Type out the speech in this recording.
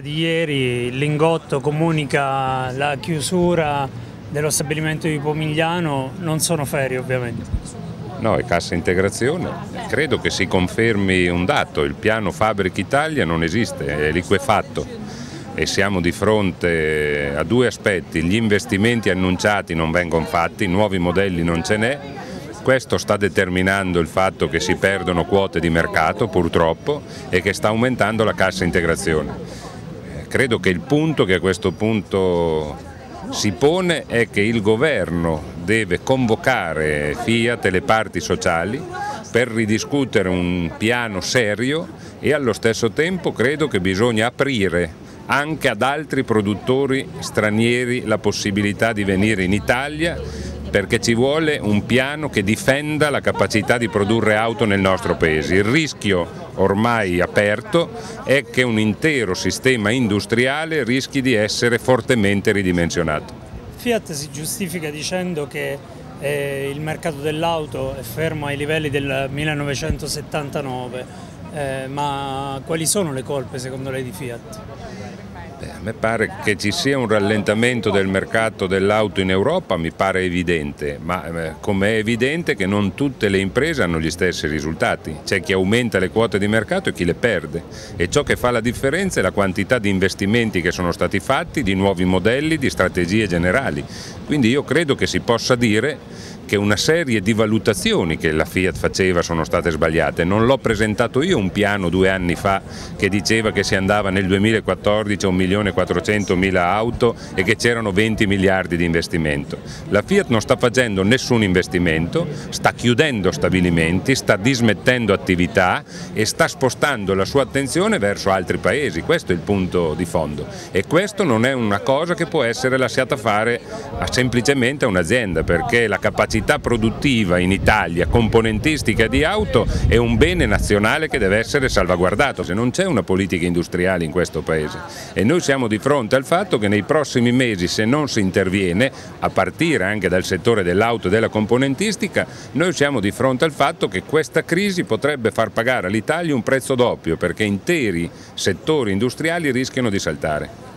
Di ieri il Lingotto comunica la chiusura dello stabilimento di Pomigliano, non sono ferie ovviamente. No, è cassa integrazione. Credo che si confermi un dato, il piano Fabbrica Italia non esiste, è liquefatto e siamo di fronte a due aspetti, gli investimenti annunciati non vengono fatti, nuovi modelli non ce n'è, questo sta determinando il fatto che si perdono quote di mercato purtroppo e che sta aumentando la cassa integrazione. Credo che il punto che a questo punto si pone è che il governo deve convocare Fiat e le parti sociali per ridiscutere un piano serio e allo stesso tempo credo che bisogna aprire anche ad altri produttori stranieri la possibilità di venire in Italia perché ci vuole un piano che difenda la capacità di produrre auto nel nostro paese. Il rischio ormai aperto è che un intero sistema industriale rischi di essere fortemente ridimensionato. Fiat si giustifica dicendo che eh, il mercato dell'auto è fermo ai livelli del 1979, eh, ma quali sono le colpe secondo lei di Fiat? A me pare che ci sia un rallentamento del mercato dell'auto in Europa, mi pare evidente, ma eh, come è evidente che non tutte le imprese hanno gli stessi risultati. C'è chi aumenta le quote di mercato e chi le perde e ciò che fa la differenza è la quantità di investimenti che sono stati fatti, di nuovi modelli, di strategie generali. Quindi io credo che si possa dire che una serie di valutazioni che la Fiat faceva sono state sbagliate. Non l'ho presentato io un piano due anni fa che diceva che si andava nel 2014 a 1.400.000 auto e che c'erano 20 miliardi di investimento. La Fiat non sta facendo nessun investimento, sta chiudendo stabilimenti, sta dismettendo attività e sta spostando la sua attenzione verso altri paesi. Questo è il punto di fondo e questo non è una cosa che può essere lasciata fare semplicemente a un'azienda perché la capacità capacità produttiva in Italia, componentistica di auto, è un bene nazionale che deve essere salvaguardato, se non c'è una politica industriale in questo Paese. E noi siamo di fronte al fatto che nei prossimi mesi, se non si interviene, a partire anche dal settore dell'auto e della componentistica, noi siamo di fronte al fatto che questa crisi potrebbe far pagare all'Italia un prezzo doppio, perché interi settori industriali rischiano di saltare.